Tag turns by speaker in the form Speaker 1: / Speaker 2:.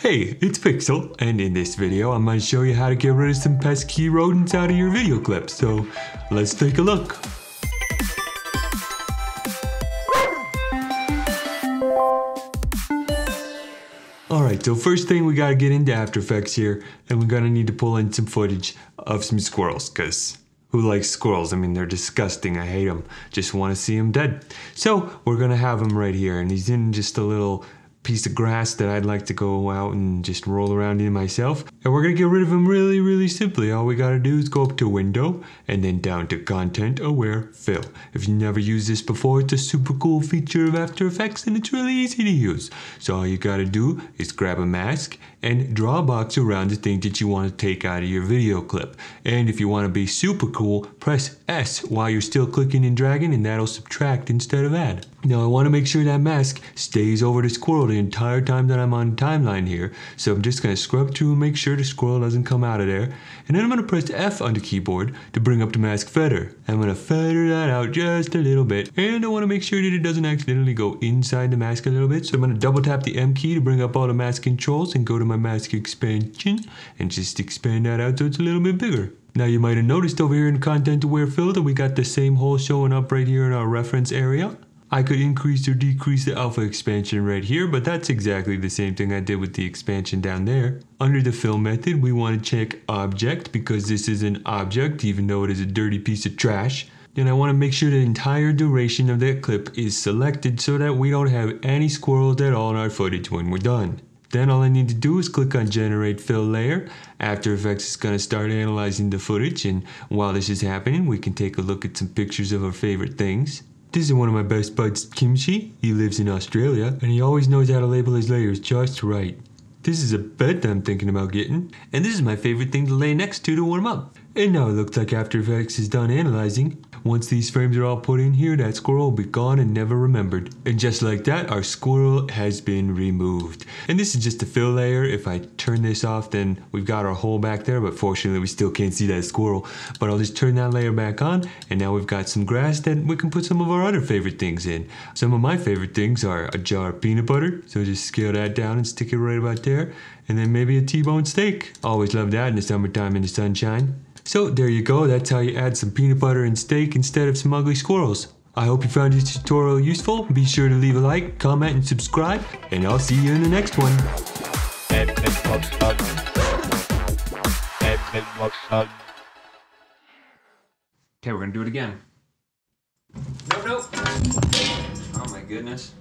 Speaker 1: Hey, it's Pixel, and in this video I'm going to show you how to get rid of some pesky rodents out of your video clips, so let's take a look. Alright, so first thing we gotta get into After Effects here, and we're gonna need to pull in some footage of some squirrels, because who likes squirrels? I mean, they're disgusting. I hate them. Just want to see them dead. So we're gonna have him right here, and he's in just a little piece of grass that I'd like to go out and just roll around in myself. And we're gonna get rid of them really, really simply. All we gotta do is go up to window and then down to content aware fill. If you never used this before, it's a super cool feature of After Effects and it's really easy to use. So all you gotta do is grab a mask and draw a box around the thing that you want to take out of your video clip. And if you want to be super cool, press S while you're still clicking and dragging and that'll subtract instead of add. Now I want to make sure that mask stays over the squirrel the entire time that I'm on timeline here. So I'm just going to scrub through and make sure the squirrel doesn't come out of there. And then I'm going to press F on the keyboard to bring up the mask feather. I'm going to feather that out just a little bit. And I want to make sure that it doesn't accidentally go inside the mask a little bit. So I'm going to double tap the M key to bring up all the mask controls and go to my mask expansion and just expand that out so it's a little bit bigger. Now you might have noticed over here in content aware fill that we got the same hole showing up right here in our reference area. I could increase or decrease the alpha expansion right here, but that's exactly the same thing I did with the expansion down there. Under the fill method, we want to check object because this is an object, even though it is a dirty piece of trash. Then I want to make sure the entire duration of that clip is selected so that we don't have any squirrels at all in our footage when we're done. Then all I need to do is click on generate fill layer. After Effects is going to start analyzing the footage and while this is happening we can take a look at some pictures of our favorite things. This is one of my best buds, Kimchi. He lives in Australia and he always knows how to label his layers just right. This is a bed that I'm thinking about getting, and this is my favorite thing to lay next to to warm up. And now it looks like After Effects is done analyzing. Once these frames are all put in here, that squirrel will be gone and never remembered. And just like that, our squirrel has been removed. And this is just a fill layer. If I turn this off, then we've got our hole back there, but fortunately we still can't see that squirrel. But I'll just turn that layer back on, and now we've got some grass that we can put some of our other favorite things in. Some of my favorite things are a jar of peanut butter, so just scale that down and stick it right about there. And then maybe a T-bone steak. Always love that in the summertime in the sunshine. So there you go, that's how you add some peanut butter and steak instead of some ugly squirrels. I hope you found this tutorial useful. Be sure to leave a like, comment, and subscribe, and I'll see you in the next one. Okay, we're gonna do it again. Nope, nope. Oh my goodness.